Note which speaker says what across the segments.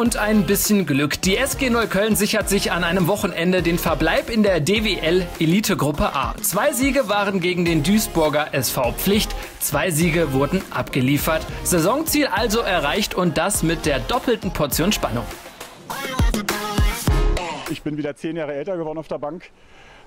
Speaker 1: Und ein bisschen Glück. Die SG Neukölln sichert sich an einem Wochenende den Verbleib in der DWL Elitegruppe A. Zwei Siege waren gegen den Duisburger SV Pflicht, zwei Siege wurden abgeliefert. Saisonziel also erreicht und das mit der doppelten Portion Spannung.
Speaker 2: Ich bin wieder zehn Jahre älter geworden auf der Bank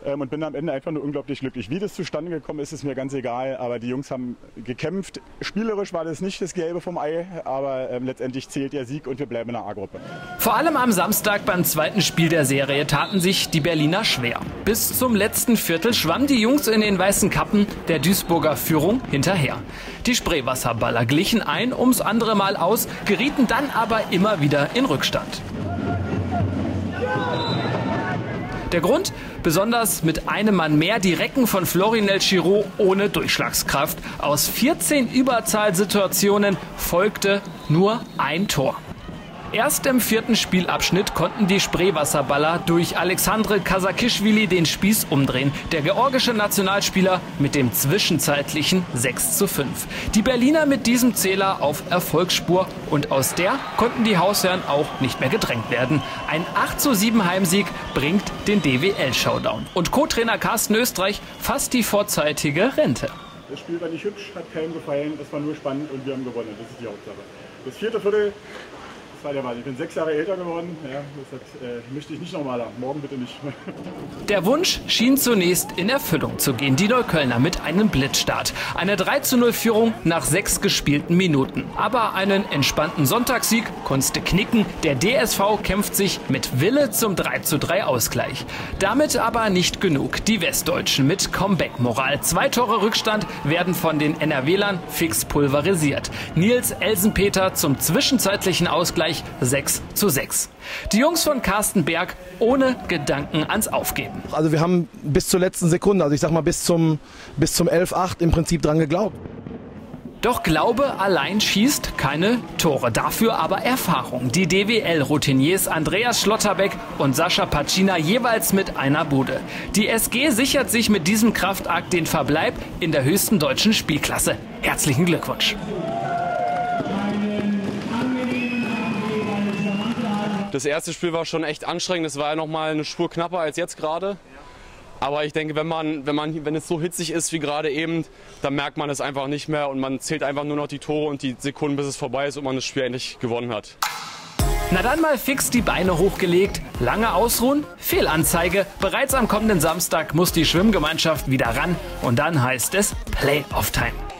Speaker 2: ähm, und bin am Ende einfach nur unglaublich glücklich. Wie das zustande gekommen ist, ist mir ganz egal. Aber die Jungs haben gekämpft. Spielerisch war das nicht das Gelbe vom Ei, aber ähm, letztendlich zählt der Sieg und wir bleiben in der A-Gruppe.
Speaker 1: Vor allem am Samstag beim zweiten Spiel der Serie taten sich die Berliner schwer. Bis zum letzten Viertel schwammen die Jungs in den weißen Kappen der Duisburger Führung hinterher. Die Spreewasserballer glichen ein ums andere Mal aus, gerieten dann aber immer wieder in Rückstand. Der Grund? Besonders mit einem Mann mehr die Recken von Florinel Giraud ohne Durchschlagskraft. Aus 14 Überzahlsituationen folgte nur ein Tor. Erst im vierten Spielabschnitt konnten die Spreewasserballer durch Alexandre Kasakishvili den Spieß umdrehen. Der georgische Nationalspieler mit dem zwischenzeitlichen 6 zu 5. Die Berliner mit diesem Zähler auf Erfolgsspur und aus der konnten die Hausherren auch nicht mehr gedrängt werden. Ein 8 zu 7 Heimsieg bringt den DWL-Showdown. Und Co-Trainer Carsten Österreich fasst die vorzeitige Rente.
Speaker 2: Das Spiel war nicht hübsch, hat keinem gefallen, es war nur spannend und wir haben gewonnen. Das ist die Hauptsache. Das vierte Viertel zweite Mal. Ich bin sechs Jahre älter geworden. Ja, das hat, äh, möchte ich nicht nochmal haben. Morgen bitte nicht.
Speaker 1: Der Wunsch schien zunächst in Erfüllung zu gehen. Die Neuköllner mit einem Blitzstart. Eine 3 zu 0 Führung nach sechs gespielten Minuten. Aber einen entspannten Sonntagssieg konntest knicken. Der DSV kämpft sich mit Wille zum 3 zu 3 Ausgleich. Damit aber nicht genug. Die Westdeutschen mit Comeback-Moral. Zwei Tore Rückstand werden von den NRWlern fix pulverisiert. Nils Elsenpeter zum zwischenzeitlichen Ausgleich gleich 6 zu 6. Die Jungs von Carsten Berg ohne Gedanken ans Aufgeben.
Speaker 3: Also wir haben bis zur letzten Sekunde, also ich sag mal bis zum, bis zum 11-8 im Prinzip dran geglaubt.
Speaker 1: Doch Glaube allein schießt keine Tore, dafür aber Erfahrung. Die DWL-Routiniers Andreas Schlotterbeck und Sascha Pacina jeweils mit einer Bude. Die SG sichert sich mit diesem Kraftakt den Verbleib in der höchsten deutschen Spielklasse. Herzlichen Glückwunsch.
Speaker 4: Das erste Spiel war schon echt anstrengend. Es war ja noch mal eine Spur knapper als jetzt gerade. Aber ich denke, wenn, man, wenn, man, wenn es so hitzig ist wie gerade eben, dann merkt man es einfach nicht mehr und man zählt einfach nur noch die Tore und die Sekunden, bis es vorbei ist und man das Spiel endlich gewonnen hat.
Speaker 1: Na dann mal fix die Beine hochgelegt, lange ausruhen, Fehlanzeige. Bereits am kommenden Samstag muss die Schwimmgemeinschaft wieder ran und dann heißt es Play-Off-Time.